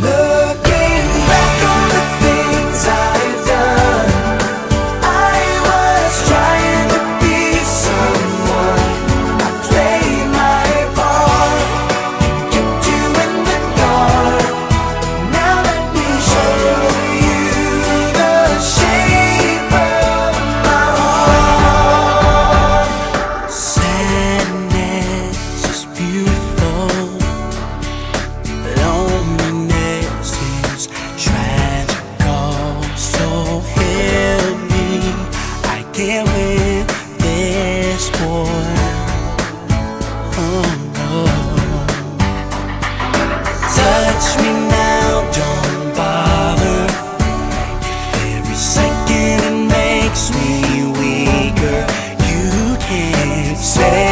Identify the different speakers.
Speaker 1: love. Touch me now, don't bother. Every second it makes me weaker, you can't say.